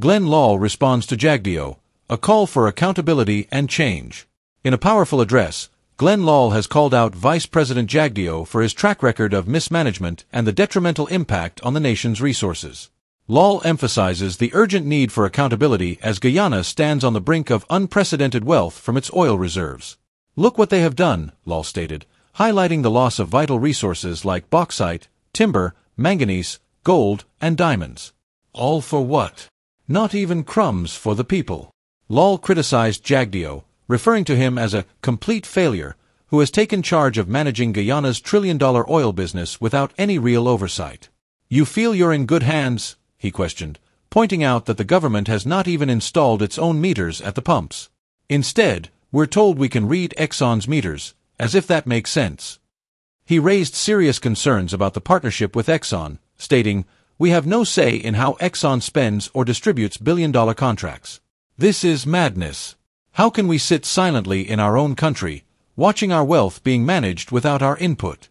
Glen Lall responds to Jagdeo, a call for accountability and change. In a powerful address, Glen Lall has called out Vice President Jagdeo for his track record of mismanagement and the detrimental impact on the nation's resources. Lall emphasizes the urgent need for accountability as Guyana stands on the brink of unprecedented wealth from its oil reserves. Look what they have done, Lall stated, highlighting the loss of vital resources like bauxite, timber, manganese, gold, and diamonds. All for what? Not even crumbs for the people. Lall criticized Jagdeo, referring to him as a complete failure who has taken charge of managing Guyana's trillion dollar oil business without any real oversight. You feel you're in good hands? he questioned, pointing out that the government has not even installed its own meters at the pumps. Instead, we're told we can read Exxon's meters, as if that makes sense. He raised serious concerns about the partnership with Exxon, stating, We have no say in how Exxon spends or distributes billion dollar contracts. This is madness. How can we sit silently in our own country, watching our wealth being managed without our input?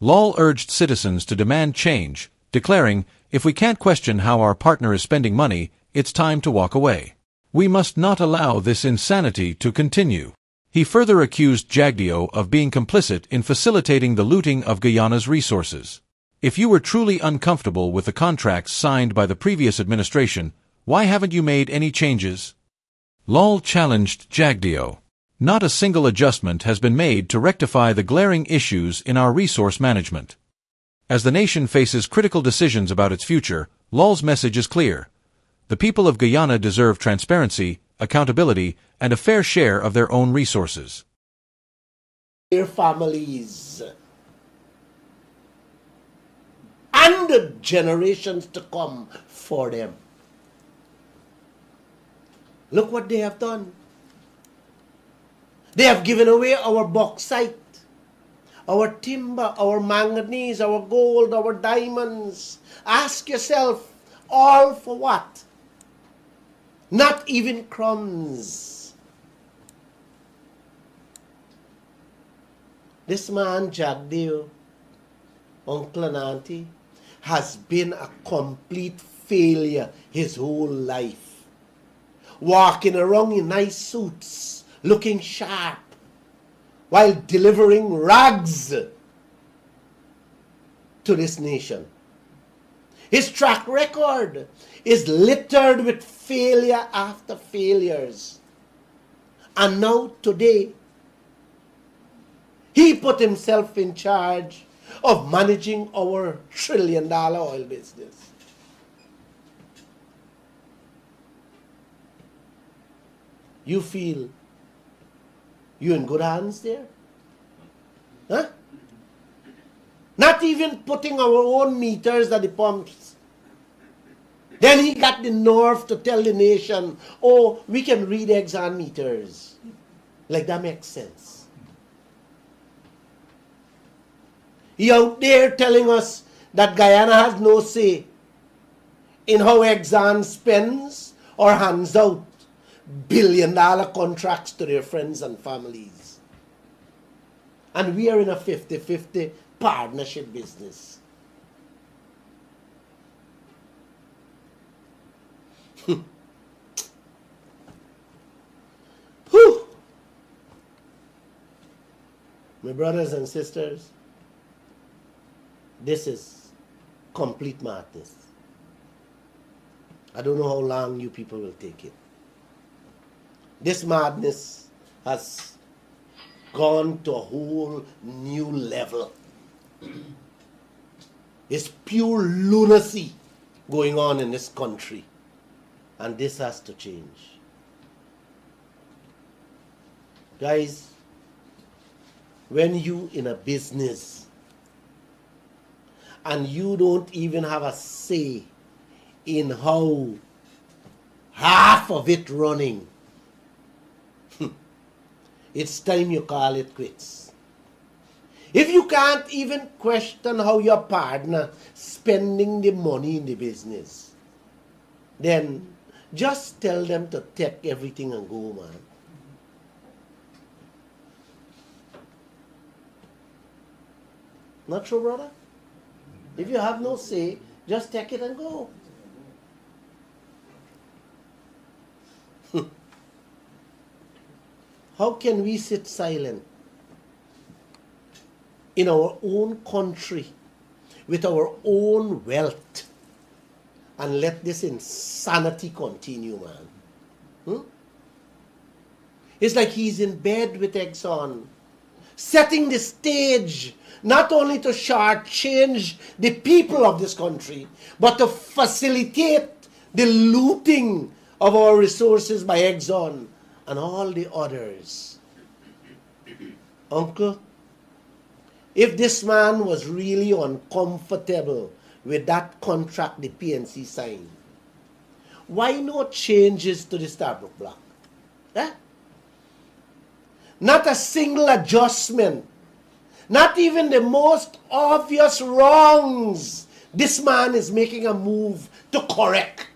Lall urged citizens to demand change, declaring, if we can't question how our partner is spending money, it's time to walk away. We must not allow this insanity to continue. He further accused Jagdeo of being complicit in facilitating the looting of Guyana's resources. If you were truly uncomfortable with the contracts signed by the previous administration, why haven't you made any changes? Lall challenged Jagdeo. Not a single adjustment has been made to rectify the glaring issues in our resource management. As the nation faces critical decisions about its future, Lall's message is clear. The people of Guyana deserve transparency, accountability, and a fair share of their own resources. Their families the generations to come for them. Look what they have done. They have given away our bauxite, our timber, our manganese, our gold, our diamonds. Ask yourself, all for what? Not even crumbs. This man, Jagdeo, uncle and auntie, has been a complete failure his whole life walking around in nice suits, looking sharp, while delivering rags to this nation. His track record is littered with failure after failures. And now, today, he put himself in charge of managing our trillion dollar oil business. you feel you in good hands there? Huh? Not even putting our own meters at the pumps. Then he got the nerve to tell the nation, oh, we can read Exxon meters. Like that makes sense. He out there telling us that Guyana has no say in how Exxon spends or hands out billion dollar contracts to their friends and families. And we are in a 50 50 partnership business. My brothers and sisters, this is complete madness. I don't know how long you people will take it. This madness has gone to a whole new level. It's pure lunacy going on in this country. And this has to change. Guys, when you in a business and you don't even have a say in how half of it running it's time you call it quits. If you can't even question how your partner spending the money in the business, then just tell them to take everything and go, man. Not true, brother? If you have no say, just take it and go. How can we sit silent in our own country with our own wealth and let this insanity continue, man? Hmm? It's like he's in bed with Exxon, setting the stage not only to shortchange the people of this country, but to facilitate the looting of our resources by Exxon and all the others. Uncle, if this man was really uncomfortable with that contract the PNC signed, why no changes to the Stabroek block? Eh? Not a single adjustment. Not even the most obvious wrongs. This man is making a move to correct.